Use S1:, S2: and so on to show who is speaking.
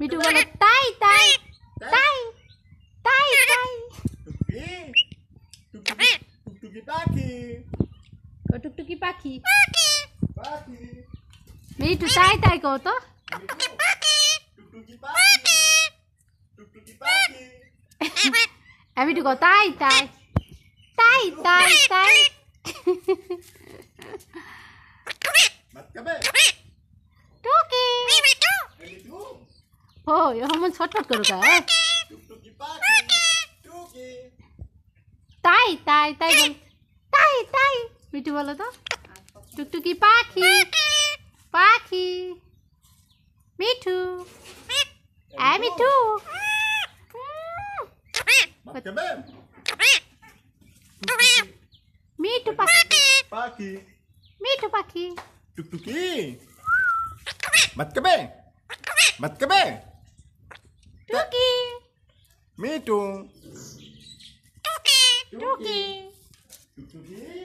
S1: মিঠু বলো
S2: তাই তাই
S1: তাই
S2: তাই তাই
S1: টুকি টুকটুকি পাখি
S2: ও টুকটুকি পাখি
S1: পাখি
S2: মিঠু তাই তাই কও তো
S1: টুকটুকি পাখি টুকটুকি পাখি
S2: আর মিঠু কও তাই তাই তাই তাই তাই हो यो हमन छटपट करू का ताई ताई ताई बोल। ताई ताई मिठू बोलो तो। टुकटुकी पाखी पाखी। मिठू।
S1: आ मिठू।
S2: मिठू पाखी।
S1: पाखी।
S2: मिठू पाखी।
S1: टुकटुकी। मत कबे मत कबे
S2: Tuki.
S1: Me too. tuki tuki